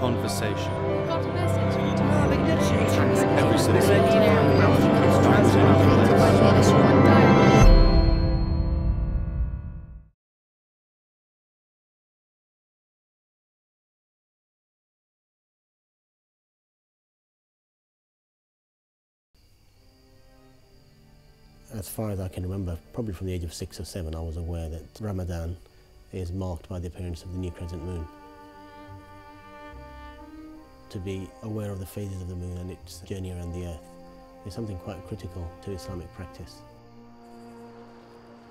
Conversation. Every As far as I can remember, probably from the age of six or seven, I was aware that Ramadan is marked by the appearance of the new crescent moon. To be aware of the phases of the moon and its journey around the earth is something quite critical to Islamic practice.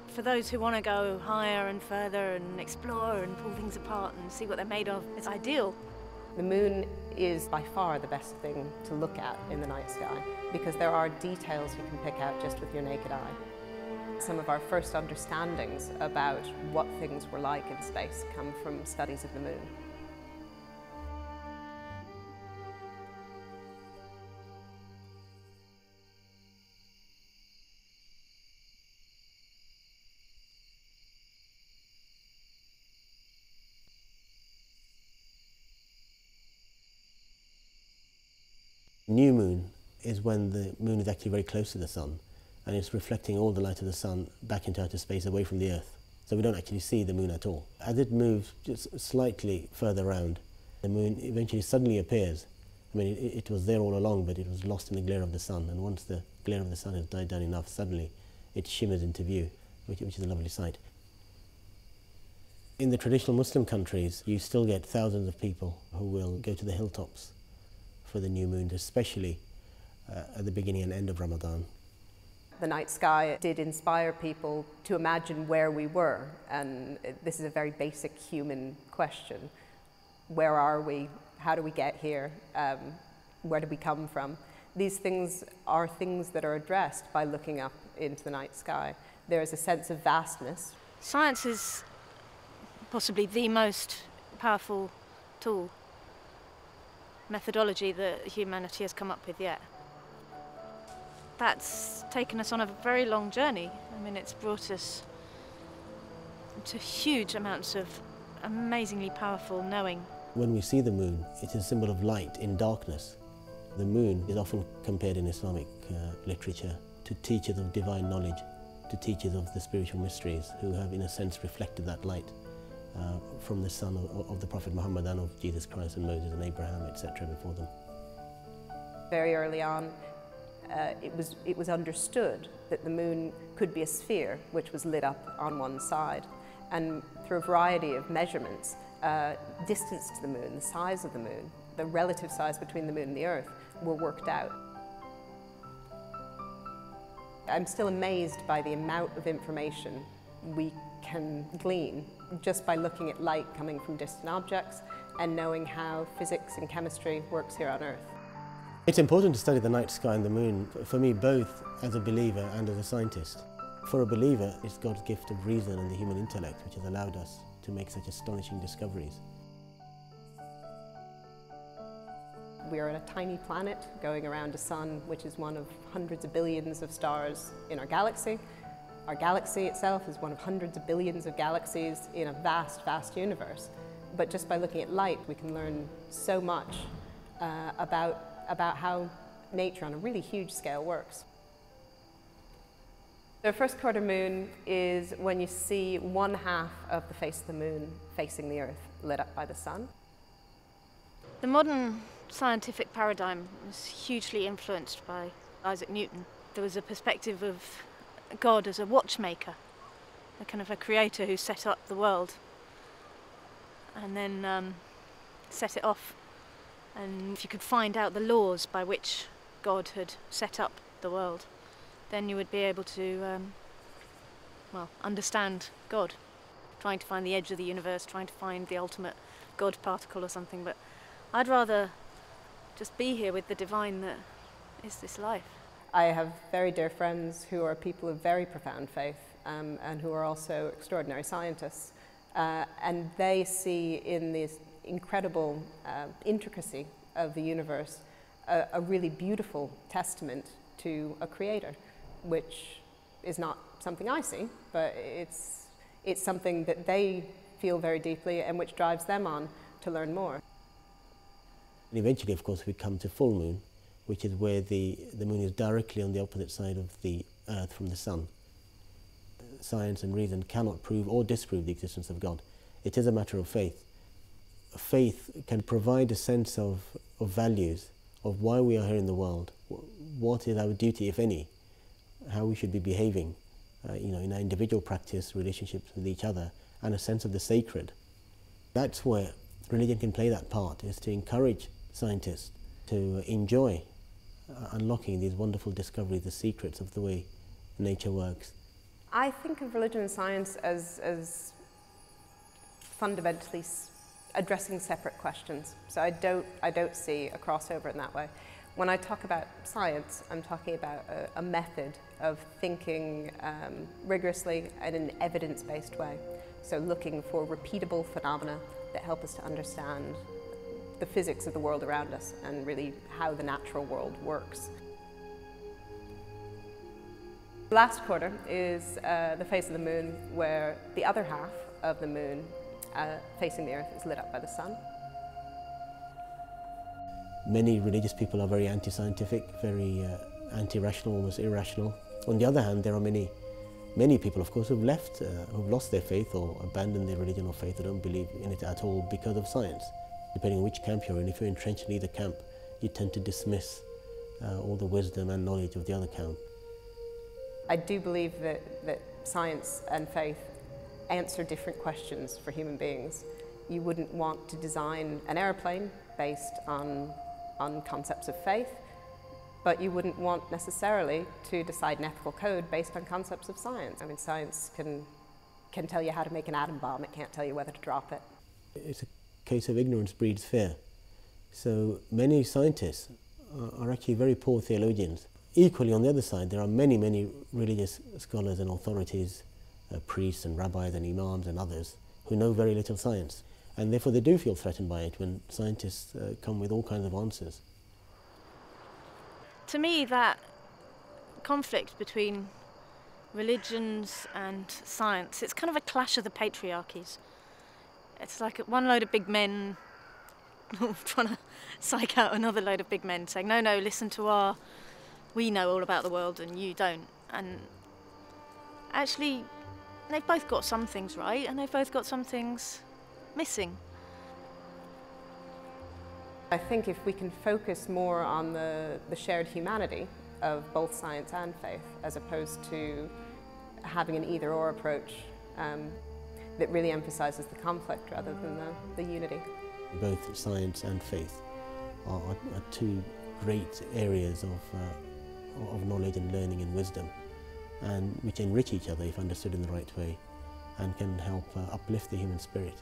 For those who want to go higher and further and explore and pull things apart and see what they're made of, it's ideal. The moon is by far the best thing to look at in the night sky because there are details you can pick out just with your naked eye. Some of our first understandings about what things were like in space come from studies of the moon. New moon is when the moon is actually very close to the sun and it's reflecting all the light of the sun back into outer space away from the earth. So we don't actually see the moon at all. As it moves just slightly further around, the moon eventually suddenly appears. I mean, it, it was there all along, but it was lost in the glare of the sun. And once the glare of the sun has died down enough, suddenly it shimmers into view, which, which is a lovely sight. In the traditional Muslim countries, you still get thousands of people who will go to the hilltops for the new moon, especially uh, at the beginning and end of Ramadan. The night sky did inspire people to imagine where we were, and this is a very basic human question. Where are we? How do we get here? Um, where do we come from? These things are things that are addressed by looking up into the night sky. There is a sense of vastness. Science is possibly the most powerful tool methodology that humanity has come up with yet. That's taken us on a very long journey. I mean, it's brought us to huge amounts of amazingly powerful knowing. When we see the moon, it is a symbol of light in darkness. The moon is often compared in Islamic uh, literature to teachers of divine knowledge, to teachers of the spiritual mysteries who have, in a sense, reflected that light uh, from the sun of, of, the Prophet Muhammad and of Jesus Christ and Moses and Abraham, etc., before them. Very early on, uh, it, was, it was understood that the moon could be a sphere which was lit up on one side. And through a variety of measurements, uh, distance to the moon, the size of the moon, the relative size between the moon and the earth were worked out. I'm still amazed by the amount of information we can glean just by looking at light coming from distant objects and knowing how physics and chemistry works here on Earth. It's important to study the night sky and the moon, for me both as a believer and as a scientist. For a believer, it's God's gift of reason and the human intellect which has allowed us to make such astonishing discoveries. We are on a tiny planet going around a sun which is one of hundreds of billions of stars in our galaxy. Our galaxy itself is one of hundreds of billions of galaxies in a vast, vast universe. But just by looking at light, we can learn so much uh, about, about how nature on a really huge scale works. The first quarter moon is when you see one half of the face of the moon facing the Earth, lit up by the sun. The modern scientific paradigm was hugely influenced by Isaac Newton. There was a perspective of God as a watchmaker, a kind of a creator who set up the world and then um, set it off. And if you could find out the laws by which God had set up the world, then you would be able to, um, well, understand God. Trying to find the edge of the universe, trying to find the ultimate God particle or something. But I'd rather just be here with the divine that is this life. I have very dear friends who are people of very profound faith um, and who are also extraordinary scientists. Uh, and they see in this incredible uh, intricacy of the universe a, a, really beautiful testament to a creator, which is not something I see, but it's, it's something that they feel very deeply and which drives them on to learn more. And eventually, of course, we come to full moon, which is where the, the moon is directly on the opposite side of the earth from the sun. Science and reason cannot prove or disprove the existence of God. It is a matter of faith. Faith can provide a sense of, of values, of why we are here in the world, what is our duty, if any, how we should be behaving, uh, you know, in our individual practice, relationships with each other, and a sense of the sacred. That's where religion can play that part, is to encourage scientists to enjoy uh, unlocking these wonderful discoveries, the secrets of the way nature works. I think of religion and science as, as fundamentally addressing separate questions. So I don't, I don't see a crossover in that way. When I talk about science, I'm talking about a, a method of thinking um, rigorously and in an evidence-based way. So looking for repeatable phenomena that help us to understand the physics of the world around us and really how the natural world works. The last quarter is uh, the face of the moon where the other half of the moon uh, facing the earth is lit up by the sun. Many religious people are very anti-scientific, very uh, anti-rational, almost irrational. On the other hand, there are many, many people, of course, who've left, uh, who've lost their faith or abandoned their religion or faith or don't believe in it at all because of science. Depending on which camp you're in, if you're entrenched in either camp, you tend to dismiss uh, all the wisdom and knowledge of the other camp. I do believe that, that science and faith answer different questions for human beings. You wouldn't want to design an airplane based on, on concepts of faith, but you wouldn't want necessarily to decide an ethical code based on concepts of science. I mean, science can, can tell you how to make an atom bomb, it can't tell you whether to drop it. It's a case of ignorance breeds fear. So many scientists are actually very poor theologians. Equally, on the other side, there are many, many religious scholars and authorities uh, priests and rabbis and imams and others who know very little science. And therefore they do feel threatened by it when scientists uh, come with all kinds of answers. To me, that conflict between religions and science, it's kind of a clash of the patriarchies. It's like one load of big men trying to psych out another load of big men saying, no, no, listen to our, we know all about the world and you don't. And actually, they've both got some things right and they've both got some things missing. I think if we can focus more on the, the shared humanity of both science and faith, as opposed to having an either or approach um, that really emphasizes the conflict rather than the, the unity. Both science and faith are, are two great areas of, uh, of knowledge and learning and wisdom and which enrich each other if understood in the right way and can help uh, uplift the human spirit.